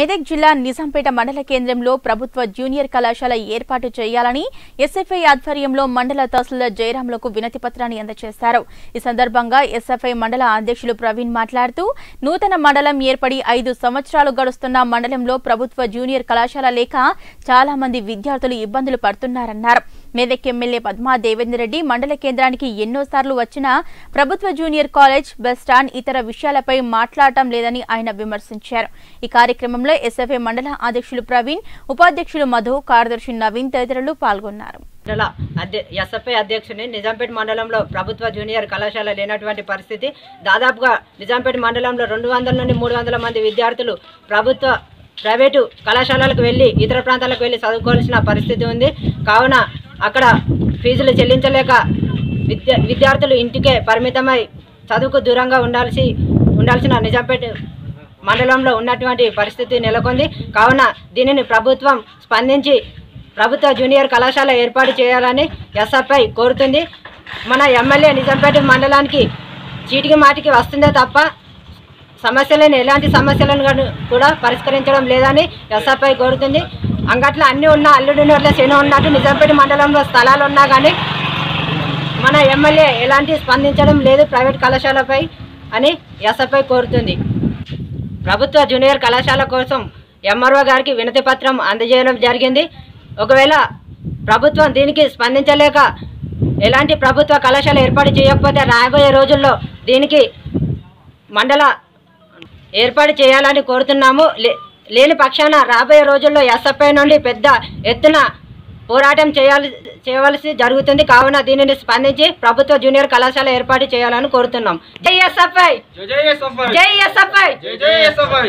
మెదక్ జిల్లా నిజాంపేట మండల కేంద్రంలో ప్రభుత్వ జూనియర్ కళాశాల ఏర్పాటు చేయాలని ఎస్ఎఫ్ఐ ఆధ్వర్యంలో మండల తహసీల్దార్ జయరాంలకు వినతి పత్రాన్ని అందజేశారు. ఈ సందర్భంగా ఎస్ఎఫ్ఐ మండల అధ్యక్షులు ప్రవీణ్ మాట్లాడుతూ నూతన మండలం ఏర్పడి ఐదు సంవత్సరాలు గడుస్తున్న మండలంలో ప్రభుత్వ జూనియర్ కళాశాల లేక చాలా మంది విద్యార్థులు ఇబ్బందులు పడుతున్నారన్నారు. మెదక్ ఎమ్మెల్యే పద్మా దేవేందర్రెడ్డి మండల కేంద్రానికి ఎన్నోసార్లు వచ్చినా ప్రభుత్వ జూనియర్ కాలేజ్ బస్ స్టాండ్ ఇతర విషయాలపై మాట్లాడటం లేదని ఆయన విమర్శించారు. ఈ కార్యక్రమంలో ఎస్ఎఫ్ఐ మండల అధ్యక్షులు ప్రవీణ్ ఉపాధ్యక్షులు మధు కార్యదర్శి నవీన్ తదితరులు పాల్గొన్నారు. మండల అధ్య ఎస్ఎఫ్ఐ అధ్యక్షుని నిజాంపేట మండలంలో ప్రభుత్వ జూనియర్ కళాశాల లేనటువంటి పరిస్థితి. దాదాపుగా నిజాంపేట మండలంలో రెండు వందల నుండి మూడు వందల మంది విద్యార్థులు ప్రభుత్వ ప్రైవేటు కళాశాలలకు వెళ్ళి ఇతర ప్రాంతాలకు వెళ్ళి చదువుకోవాల్సిన పరిస్థితి ఉంది. కావున అక్కడ ఫీజులు చెల్లించలేక విద్య విద్యార్థులు ఇంటికే పరిమితమై చదువుకు దూరంగా ఉండాల్సి ఉండాల్సిన నిజాంపేట మండలంలో ఉన్నటువంటి పరిస్థితి నెలకొంది. కావున దీనిని ప్రభుత్వం స్పందించి ప్రభుత్వ జూనియర్ కళాశాల ఏర్పాటు చేయాలని ఎస్ఎఫ్ఐ కోరుతుంది. మన ఎమ్మెల్యే నిజాంపేట మండలానికి చీటికి మాటికి వస్తుందే తప్ప సమస్యలను ఎలాంటి సమస్యలను కూడా పరిష్కరించడం లేదని ఎస్ఎఫ్ఐ కోరుతుంది. అంగట్లో అన్నీ ఉన్నా అల్లుడు నోట్ల శని ఉన్నట్టు నిజాంపేట మండలంలో స్థలాలు ఉన్నా కానీ మన ఎమ్మెల్యే ఎలాంటి స్పందించడం లేదు ప్రైవేట్ కళాశాలపై అని ఎస్ఎఫ్ఐ కోరుతుంది. ప్రభుత్వ జూనియర్ కళాశాల కోసం ఎంఆర్ఓ గారికి వినతి పత్రం అందజేయడం జరిగింది. ఒకవేళ ప్రభుత్వం దీనికి స్పందించలేక ఎలాంటి ప్రభుత్వ కళాశాల ఏర్పాటు చేయకపోతే రాబోయే రోజుల్లో దీనికి మండల ఏర్పాటు చేయాలని కోరుతున్నాము. లే- లేని పక్షాన రాబోయే రోజుల్లో ఎస్ఎఫ్ఐ నుండి పెద్ద ఎత్తున పోరాటం చేయాలి చేయవలసి జరుగుతుంది. కావున దీనిని స్పందించి ప్రభుత్వ జూనియర్ కళాశాల ఏర్పాటు చేయాలని కోరుతున్నాం. జై ఎస్ఎఫ్ఐ! జై జై ఎస్ఎఫ్ఐ! జై ఎస్ఎఫ్ఐ! జై జై ఎస్ఎఫ్ఐ!